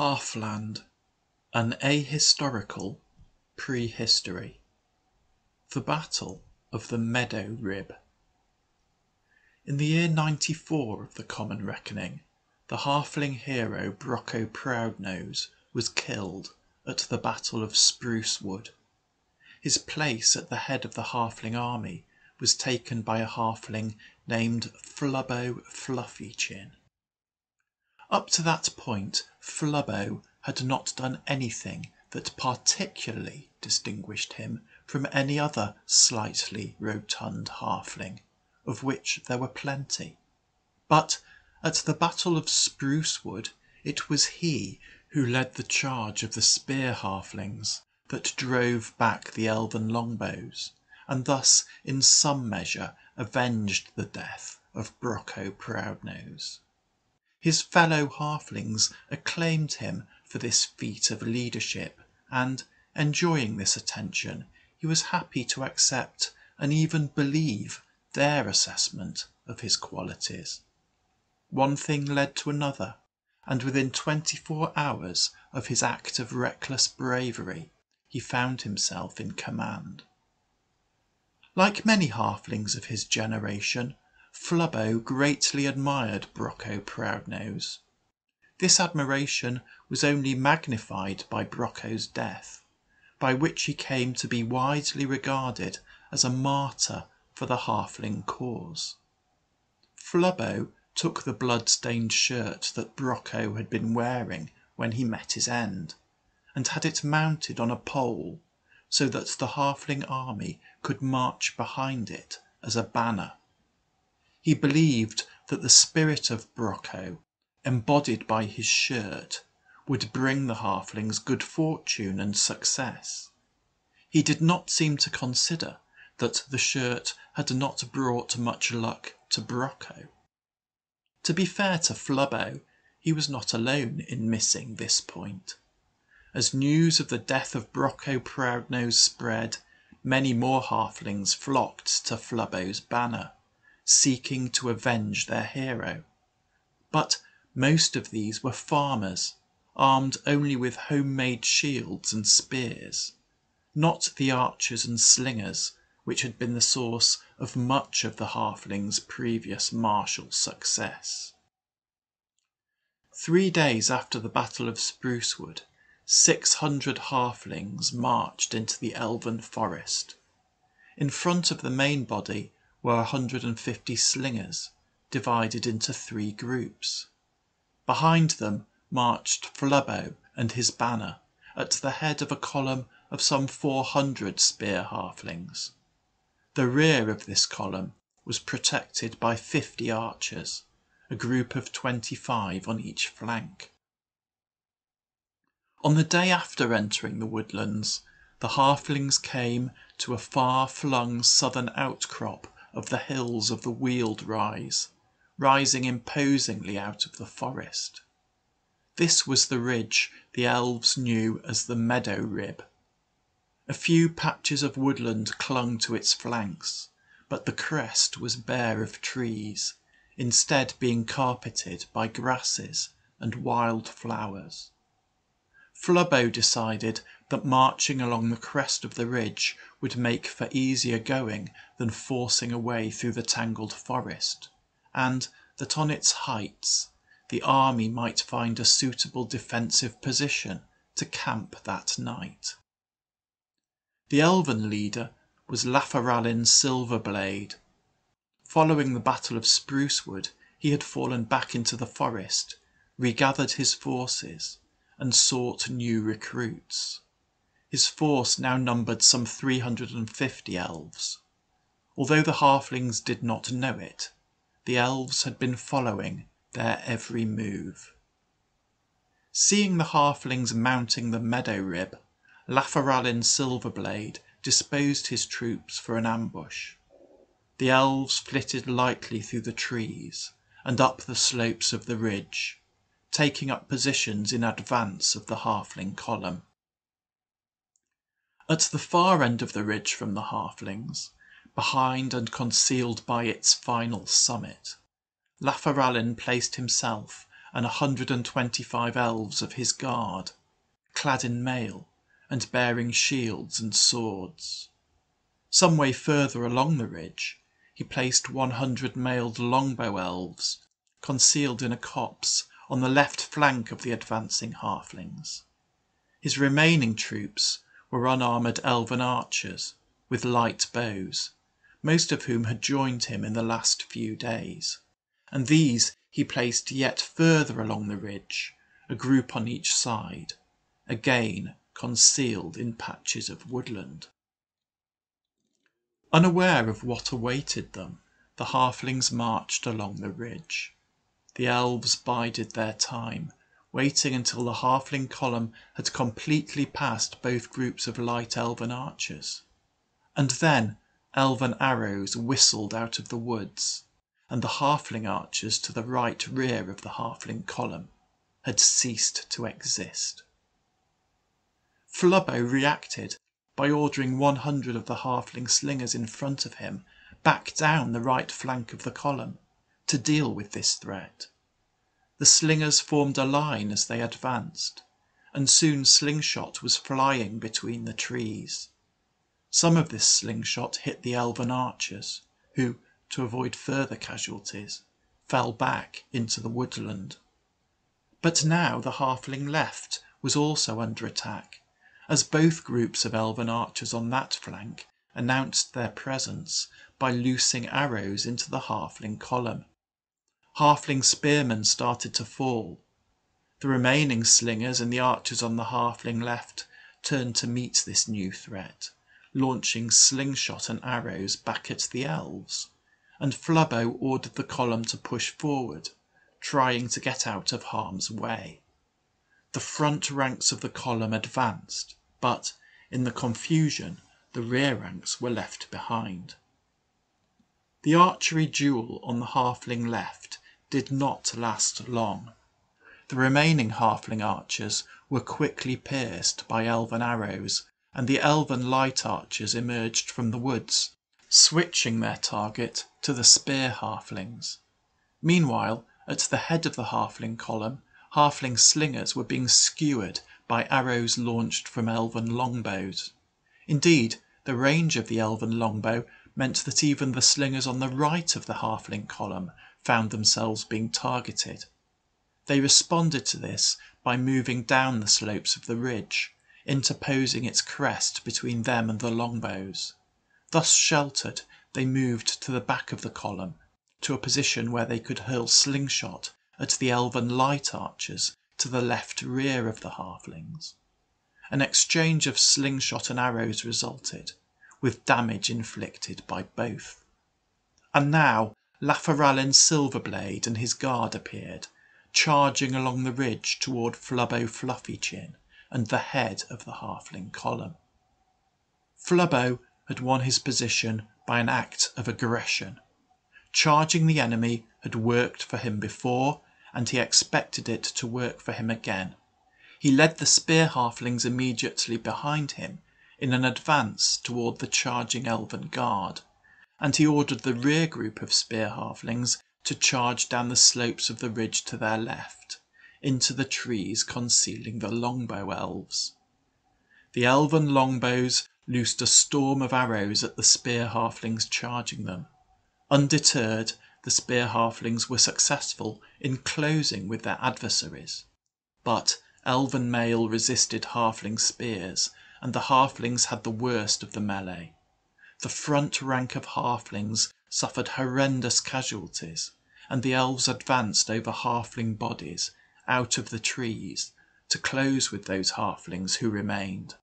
Halfland An Ahistorical Prehistory THE BATTLE OF THE MEADOW RIB In the year 94 of the Common Reckoning the halfling hero Brocco Proudnose was killed at the battle of Spruce Wood. His place at the head of the halfling army was taken by a halfling named Flubbo Fluffychin. Up to that point Flubbo had not done anything that particularly distinguished him from any other slightly rotund halfling, of which there were plenty. But at the battle of Spruce Wood it was he who led the charge of the spear halflings that drove back the elven longbows, and thus in some measure avenged the death of Brocco Proudnose. His fellow halflings acclaimed him for this feat of leadership, and, enjoying this attention, he was happy to accept and even believe their assessment of his qualities. One thing led to another, and within twenty four hours of his act of reckless bravery he found himself in command. Like many halflings of his generation, Flubbo greatly admired Brocco Proudnose. This admiration was only magnified by Brocco's death, by which he came to be widely regarded as a martyr for the halfling cause. Flubbo took the blood-stained shirt that Brocco had been wearing when he met his end, and had it mounted on a pole so that the halfling army could march behind it as a banner. He believed that the spirit of Brocco, embodied by his shirt, would bring the halflings good fortune and success. He did not seem to consider that the shirt had not brought much luck to Brocco. To be fair to Flubbo, he was not alone in missing this point. As news of the death of Brocco Proudnose spread, many more halflings flocked to Flubbo's banner seeking to avenge their hero. But most of these were farmers, armed only with homemade shields and spears, not the archers and slingers which had been the source of much of the halflings' previous martial success. Three days after the Battle of Sprucewood, six hundred halflings marched into the elven forest. In front of the main body were 150 slingers, divided into three groups. Behind them marched Flubbo and his banner, at the head of a column of some 400 spear halflings. The rear of this column was protected by 50 archers, a group of 25 on each flank. On the day after entering the woodlands, the halflings came to a far flung southern outcrop of the hills of the Weald Rise, rising imposingly out of the forest. This was the ridge the elves knew as the Meadow Rib. A few patches of woodland clung to its flanks, but the crest was bare of trees, instead being carpeted by grasses and wild flowers. Flubbo decided that marching along the crest of the ridge would make for easier going than forcing a way through the tangled forest, and that on its heights the army might find a suitable defensive position to camp that night. The elven leader was Lafarallin Silverblade. Following the battle of Sprucewood, he had fallen back into the forest, regathered his forces, and sought new recruits. His force now numbered some 350 elves. Although the halflings did not know it, the elves had been following their every move. Seeing the halflings mounting the meadow rib, Lafarallin Silverblade disposed his troops for an ambush. The elves flitted lightly through the trees and up the slopes of the ridge, taking up positions in advance of the halfling column. At the far end of the ridge from the halflings, behind and concealed by its final summit, Lafarallin placed himself and a hundred and twenty five elves of his guard, clad in mail and bearing shields and swords. Some way further along the ridge he placed one hundred mailed longbow elves concealed in a copse on the left flank of the advancing halflings. His remaining troops were unarmoured elven archers with light bows, most of whom had joined him in the last few days, and these he placed yet further along the ridge, a group on each side, again concealed in patches of woodland. Unaware of what awaited them, the halflings marched along the ridge. The elves bided their time, waiting until the halfling column had completely passed both groups of light elven archers. And then elven arrows whistled out of the woods, and the halfling archers to the right rear of the halfling column had ceased to exist. Flubbo reacted by ordering one hundred of the halfling slingers in front of him back down the right flank of the column to deal with this threat. The slingers formed a line as they advanced, and soon slingshot was flying between the trees. Some of this slingshot hit the elven archers, who, to avoid further casualties, fell back into the woodland. But now the halfling left was also under attack as both groups of elven archers on that flank announced their presence by loosing arrows into the halfling column. Halfling spearmen started to fall. The remaining slingers and the archers on the halfling left turned to meet this new threat, launching slingshot and arrows back at the elves, and Flubbo ordered the column to push forward, trying to get out of harm's way. The front ranks of the column advanced, but in the confusion the rear ranks were left behind. The archery duel on the halfling left did not last long. The remaining halfling archers were quickly pierced by elven arrows, and the elven light archers emerged from the woods, switching their target to the spear halflings. Meanwhile, at the head of the halfling column, halfling slingers were being skewered by arrows launched from elven longbows. Indeed, the range of the elven longbow meant that even the slingers on the right of the halfling column found themselves being targeted. They responded to this by moving down the slopes of the ridge, interposing its crest between them and the longbows. Thus sheltered, they moved to the back of the column, to a position where they could hurl slingshot at the elven light archers to the left rear of the halflings. An exchange of slingshot and arrows resulted, with damage inflicted by both. And now Lafarallin Silverblade and his guard appeared, charging along the ridge toward Flubbo Fluffychin and the head of the halfling column. Flubbo had won his position by an act of aggression. Charging the enemy had worked for him before and he expected it to work for him again. He led the spear halflings immediately behind him in an advance toward the charging elven guard, and he ordered the rear group of spear halflings to charge down the slopes of the ridge to their left, into the trees concealing the longbow elves. The elven longbows loosed a storm of arrows at the spear halflings charging them. Undeterred, the spear halflings were successful in closing with their adversaries. But elven mail resisted halfling spears, and the halflings had the worst of the melee. The front rank of halflings suffered horrendous casualties, and the elves advanced over halfling bodies out of the trees to close with those halflings who remained.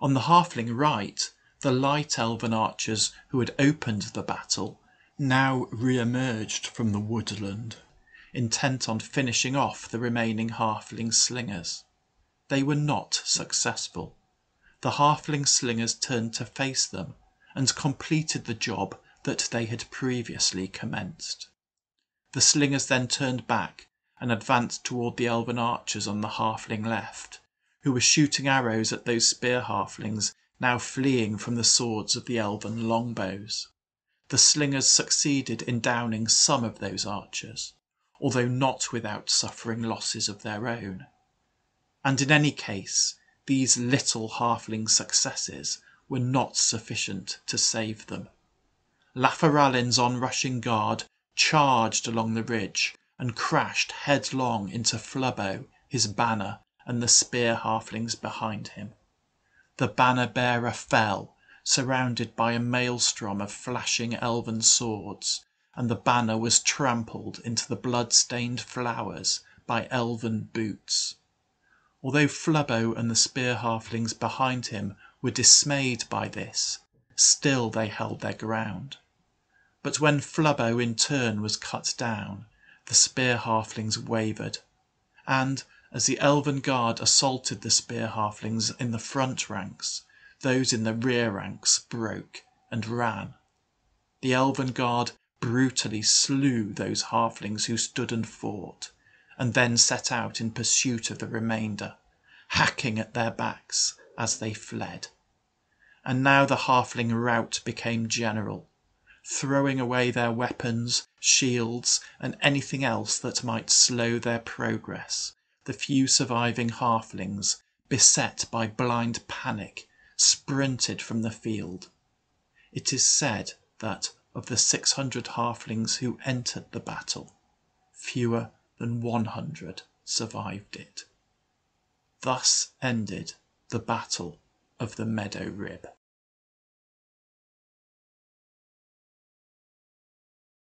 On the halfling right, the light elven archers who had opened the battle now re-emerged from the woodland, intent on finishing off the remaining halfling slingers. They were not successful. The halfling slingers turned to face them and completed the job that they had previously commenced. The slingers then turned back and advanced toward the elven archers on the halfling left, who were shooting arrows at those spear halflings now fleeing from the swords of the elven longbows the slingers succeeded in downing some of those archers, although not without suffering losses of their own. And in any case these little halfling successes were not sufficient to save them. Lafarallin's onrushing guard charged along the ridge and crashed headlong into Flubbo, his banner, and the spear halflings behind him. The banner bearer fell, surrounded by a maelstrom of flashing elven swords, and the banner was trampled into the blood-stained flowers by elven boots. Although Flubbo and the spear halflings behind him were dismayed by this, still they held their ground. But when Flubbo in turn was cut down, the spear halflings wavered, and as the elven guard assaulted the spear halflings in the front ranks, those in the rear ranks broke and ran. The elven guard brutally slew those halflings who stood and fought, and then set out in pursuit of the remainder, hacking at their backs as they fled. And now the halfling rout became general, throwing away their weapons, shields, and anything else that might slow their progress. The few surviving halflings, beset by blind panic, sprinted from the field. It is said that of the six hundred halflings who entered the battle, fewer than one hundred survived it. Thus ended the Battle of the Meadow Rib.